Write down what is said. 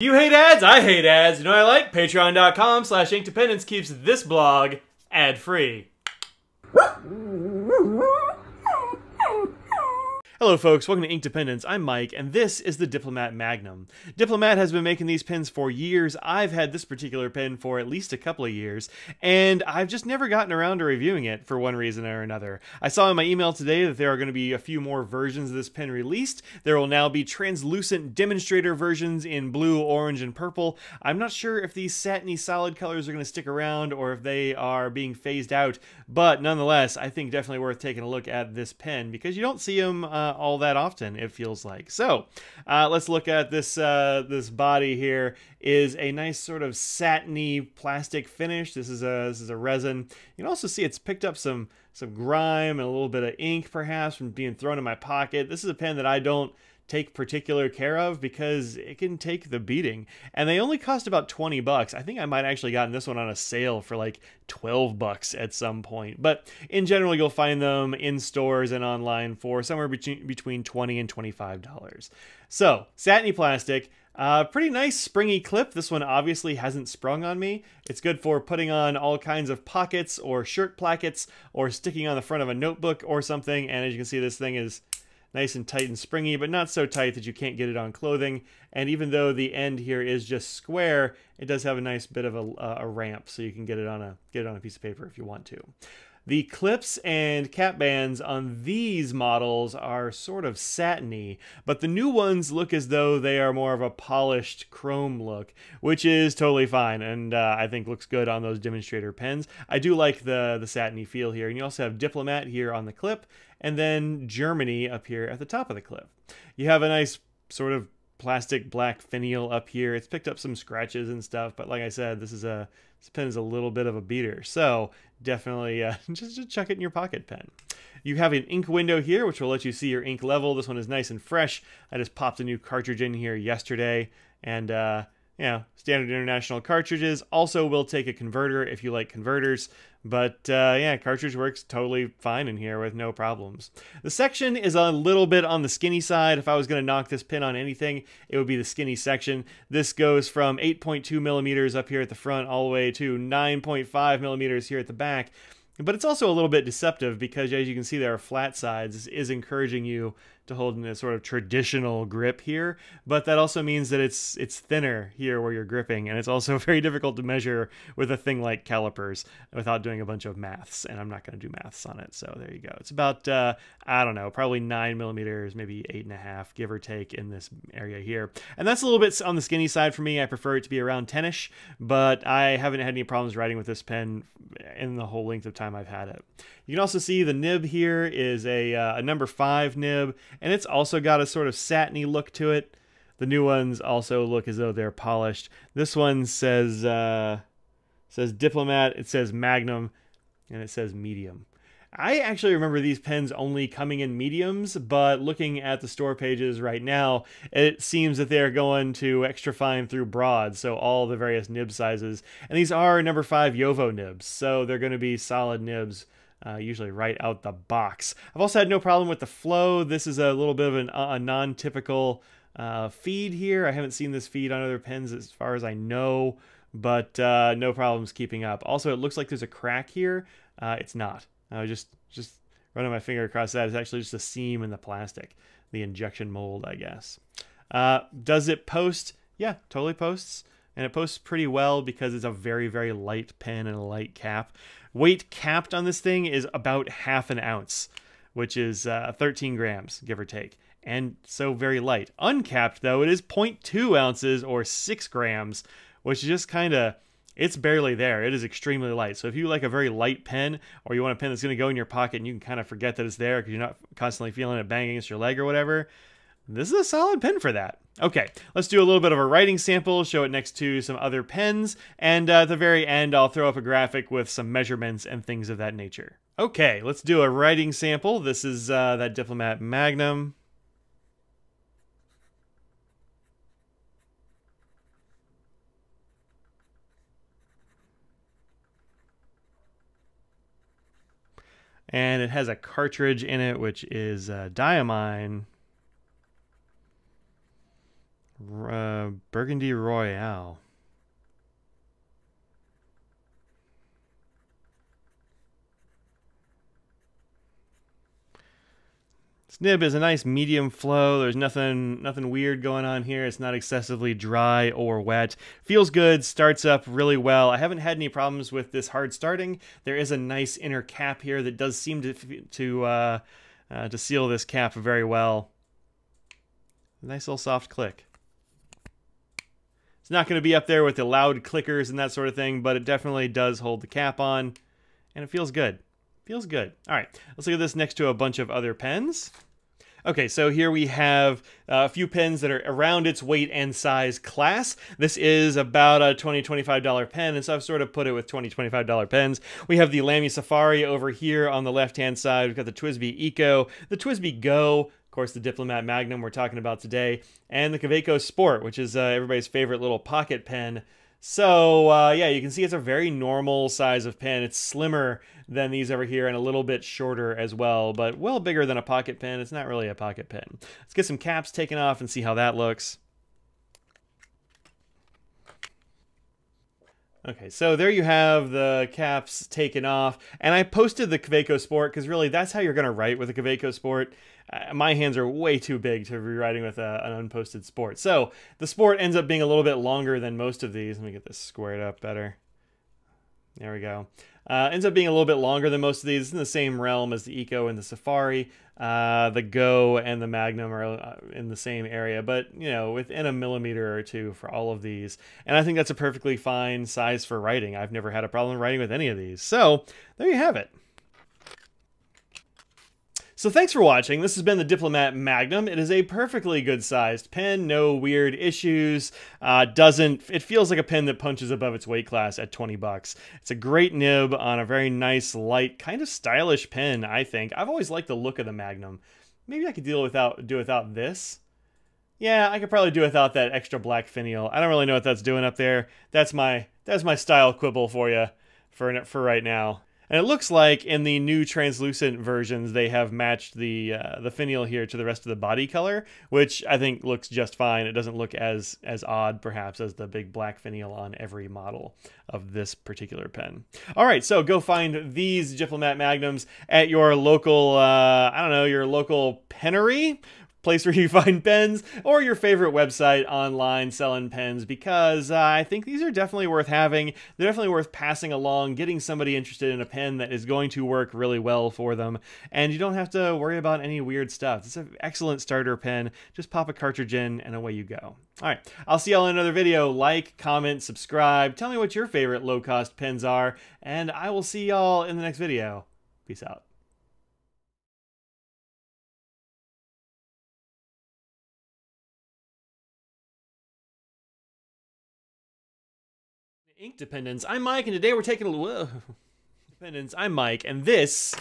You hate ads? I hate ads. You know I like? Patreon.com slash Inkdependence keeps this blog ad-free. Hello folks, welcome to Inkdependence. I'm Mike, and this is the Diplomat Magnum. Diplomat has been making these pens for years. I've had this particular pen for at least a couple of years, and I've just never gotten around to reviewing it for one reason or another. I saw in my email today that there are going to be a few more versions of this pen released. There will now be translucent demonstrator versions in blue, orange, and purple. I'm not sure if these satiny solid colors are going to stick around or if they are being phased out, but nonetheless, I think definitely worth taking a look at this pen because you don't see them uh, all that often. It feels like. So uh, let's look at this. Uh, this body here is a nice sort of satiny plastic finish. This is a this is a resin. You can also see it's picked up some some grime and a little bit of ink perhaps from being thrown in my pocket. This is a pen that I don't take particular care of because it can take the beating. And they only cost about 20 bucks. I think I might actually gotten this one on a sale for like 12 bucks at some point. But in general, you'll find them in stores and online for somewhere between between 20 and 25 dollars. So, satiny plastic, uh, pretty nice springy clip. This one obviously hasn't sprung on me. It's good for putting on all kinds of pockets or shirt plackets or sticking on the front of a notebook or something. And as you can see, this thing is nice and tight and springy, but not so tight that you can't get it on clothing. And even though the end here is just square, it does have a nice bit of a, uh, a ramp, so you can get it on a get it on a piece of paper if you want to. The clips and cap bands on these models are sort of satiny, but the new ones look as though they are more of a polished chrome look, which is totally fine and uh, I think looks good on those demonstrator pens. I do like the, the satiny feel here. And you also have Diplomat here on the clip and then Germany up here at the top of the clip. You have a nice sort of plastic black finial up here. It's picked up some scratches and stuff, but like I said, this is a this pen is a little bit of a beater. So definitely uh, just, just chuck it in your pocket pen. You have an ink window here, which will let you see your ink level. This one is nice and fresh. I just popped a new cartridge in here yesterday, and uh, know, standard international cartridges. Also will take a converter if you like converters. But uh, yeah, cartridge works totally fine in here with no problems. The section is a little bit on the skinny side. If I was going to knock this pin on anything, it would be the skinny section. This goes from 8.2 millimeters up here at the front all the way to 9.5 millimeters here at the back. But it's also a little bit deceptive because as you can see there are flat sides. This is encouraging you to hold in a sort of traditional grip here, but that also means that it's it's thinner here where you're gripping, and it's also very difficult to measure with a thing like calipers without doing a bunch of maths, and I'm not going to do maths on it, so there you go. It's about, uh, I don't know, probably 9 millimeters, maybe 8.5, give or take, in this area here. And that's a little bit on the skinny side for me. I prefer it to be around 10ish, but I haven't had any problems writing with this pen in the whole length of time I've had it. You can also see the nib here is a, uh, a number 5 nib, and it's also got a sort of satiny look to it. The new ones also look as though they're polished. This one says uh, says Diplomat, it says Magnum, and it says Medium. I actually remember these pens only coming in mediums, but looking at the store pages right now, it seems that they're going to extra fine through broad, so all the various nib sizes. And these are number 5 JoWo nibs, so they're going to be solid nibs uh, usually right out the box. I've also had no problem with the flow. This is a little bit of an, a non-typical uh, feed here. I haven't seen this feed on other pens as far as I know, but uh, no problems keeping up. Also, it looks like there's a crack here. Uh, it's not. I just just running my finger across that. It's actually just a seam in the plastic, the injection mold, I guess. Uh, does it post? Yeah, totally posts and it posts pretty well because it's a very very light pen and a light cap weight capped on this thing is about half an ounce which is uh, 13 grams give or take and so very light uncapped though it is 0.2 ounces or 6 grams which is just kind of it's barely there. It is extremely light. So if you like a very light pen or you want a pen that's going to go in your pocket and you can kind of forget that it's there because you're not constantly feeling it bang against your leg or whatever, this is a solid pen for that. Okay, let's do a little bit of a writing sample, show it next to some other pens, and uh, at the very end I'll throw up a graphic with some measurements and things of that nature. Okay, let's do a writing sample. This is uh, that Diplomat Magnum. And it has a cartridge in it, which is uh, Diamine Uh, Burgundy Royale. Snib is a nice medium flow. There's nothing nothing weird going on here. It's not excessively dry or wet. Feels good, starts up really well. I haven't had any problems with this hard starting. There is a nice inner cap here that does seem to to uh, uh, to seal this cap very well. Nice little soft click. It's not going to be up there with the loud clickers and that sort of thing, but it definitely does hold the cap on, and it feels good. Feels good. All right, let's look at this next to a bunch of other pens. Okay, so here we have uh, a few pens that are around its weight and size class. This is about a $20, $25 pen, and so I've sort of put it with $20, $25 pens. We have the Lamy Safari over here on the left-hand side. We've got the TWSBI Eco, the TWSBI Go, course, the Diplomat Magnum we're talking about today, and the Kaweco Sport, which is uh, everybody's favorite little pocket pen so uh, yeah, you can see it's a very normal size of pen. It's slimmer than these over here and a little bit shorter as well, but well bigger than a pocket pen. It's not really a pocket pen. Let's get some caps taken off and see how that looks. Okay, so there you have the caps taken off, and I posted the Kaweco Sport because really that's how you're going to write with a Kaweco Sport. Uh, my hands are way too big to be writing with a, an unposted Sport. So the Sport ends up being a little bit longer than most of these. Let me get this squared up better. There we go. Uh, ends up being a little bit longer than most of these. It's in the same realm as the Eco and the Safari. Uh, the Go and the Magnum are uh, in the same area, but you know, within a millimeter or two for all of these. And I think that's a perfectly fine size for writing. I've never had a problem writing with any of these. So there you have it. So thanks for watching. This has been the Diplomat Magnum. It is a perfectly good sized pen, no weird issues. Uh, doesn't it feels like a pen that punches above its weight class at 20 bucks. It's a great nib on a very nice, light, kind of stylish pen. I think I've always liked the look of the Magnum. Maybe I could deal without do without this. Yeah, I could probably do without that extra black finial. I don't really know what that's doing up there. That's my that's my style quibble for you for for right now. And it looks like in the new translucent versions, they have matched the uh, the finial here to the rest of the body color, which I think looks just fine. It doesn't look as as odd, perhaps, as the big black finial on every model of this particular pen. All right, so go find these Diplomat Magnums at your local, uh, I don't know, your local pennery place where you find pens or your favorite website online selling pens because uh, I think these are definitely worth having. They're definitely worth passing along, getting somebody interested in a pen that is going to work really well for them. And you don't have to worry about any weird stuff. It's an excellent starter pen. Just pop a cartridge in and away you go. All right, I'll see y'all in another video. Like, comment, subscribe. Tell me what your favorite low cost pens are, and I will see y'all in the next video. Peace out. Inkdependence. I'm Mike, and today we're taking a little. Dependence. I'm Mike, and this